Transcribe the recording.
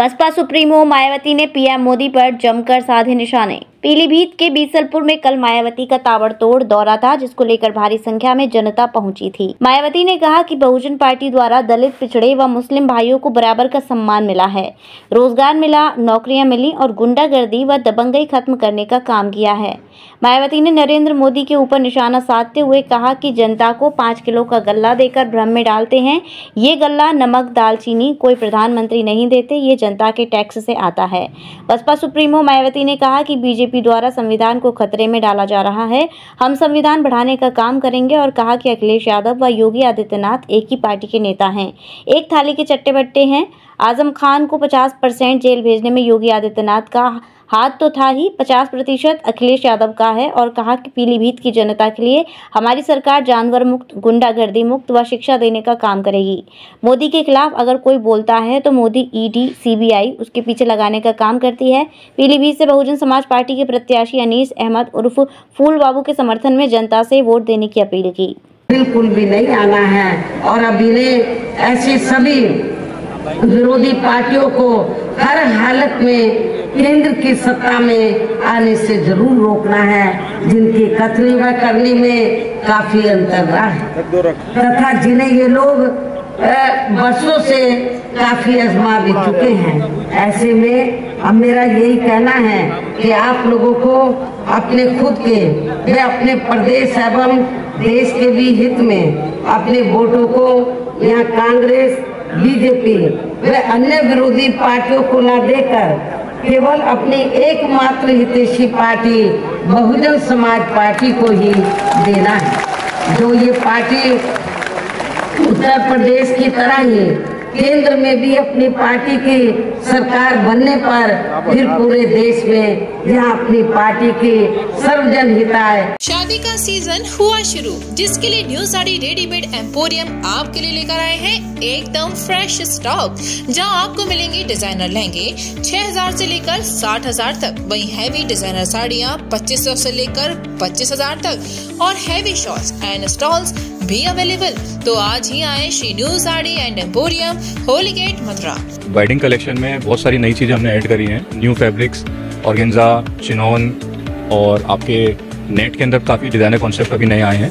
Baspa supremo Mayawati ने PM Modi पर जमकर साधे निशाने। पीलीभीत के बीसलपुर में कल मायावती का ताबड़तोड़ दौरा था, जिसको लेकर भारी संख्या में जनता पहुँची थी। मायावती ने कहा कि बहुजन पार्टी द्वारा दलित, पिछड़े व मुस्लिम भाइयों को बराबर का सम्मान मिला है। रोज़गार मिला, नौकरियाँ मिली और गुंडागर्दी व दबंगई खत्म करने का काम किया है। मायावती ने नरेंद्र मोदी के ऊपर निशाना साधते हुए कहा कि जनता को पाँच किलो का गल्ला देकर भ्रम में डालते हैं। ये गल्ला नमक, दालचीनी कोई प्रधानमंत्री नहीं देते, ये जनता के टैक्स से आता है। बसपा सुप्रीमो मायावती ने कहा कि बीजेपी द्वारा संविधान को खतरे में डाला जा रहा है। हम संविधान बढ़ाने का काम करेंगे और कहा कि अखिलेश यादव व योगी आदित्यनाथ एक ही पार्टी के नेता हैं। एक थाली के चट्टे बट्टे हैं। आज़म खान को 50 परसेंट जेल भेजने में योगी आदित्यनाथ का हाथ तो था ही 50 प्रतिशत अखिलेश यादव का है और कहा कि पीलीभीत की जनता के लिए हमारी सरकार जानवर मुक्त, गुंडागर्दी मुक्त व शिक्षा देने का काम करेगी। मोदी के खिलाफ अगर कोई बोलता है तो मोदी ईडी, सीबीआई उसके पीछे लगाने का काम करती है। पीलीभीत से बहुजन समाज पार्टी के प्रत्याशी अनीस अहमद उर्फ़ फूल बाबू के समर्थन में जनता से वोट देने की अपील की। बिल्कुल भी नहीं आना है और अभी ने ऐसे सभी विरोधी पार्टियों को हर हालत में केंद्र की सत्ता में आने से ज़रूर रोकना है। जिनकी कथनी व करनी में काफ़ी अंतर रहा है। तथा जिन्हें ये लोग वर्षों से काफ़ी आजमा भी चुके हैं। ऐसे में अब मेरा यही कहना है कि आप लोगों को अपने खुद के वे अपने प्रदेश एवं देश के भी हित में अपने वोटों को यहाँ कांग्रेस बीजेपी व अन्य विरोधी पार्टियों को न देकर केवल अपने एकमात्र हितेशी पार्टी, बहुजन समाज पार्टी को ही देना है। जो ये पार्टी उत्तर प्रदेश की तरह ही केंद्र में भी अपनी पार्टी की सरकार बनने पर फिर पूरे देश में यहाँ अपनी पार्टी की सर्वजन हिताय शादी का सीज़न हुआ शुरू, जिसके लिए न्यू साड़ी रेडीमेड एम्पोरियम आपके लिए लेकर आए हैं एकदम फ्रेश स्टॉक जहाँ आपको मिलेंगे डिज़ाइनर लहंगे 6000 से लेकर 60000 तक। वहीं हैवी डिज़ाइनर साड़ियाँ 2500 से लेकर 25000 तक। और हैवी शॉर्ट्स एंड स्टॉल्स भी अवेलेबल तो आज ही आए Shri new sari and emporium Holi gate Mathura wedding collection में बहुत सारी नई चीज़ें हमने ऐड करी हैं. न्यू फैब्रिक्स ऑर्गेन्जा चिनोन और आपके नेट के अंदर काफ़ी डिज़ाइनर कॉन्सेप्ट अभी नए आए हैं.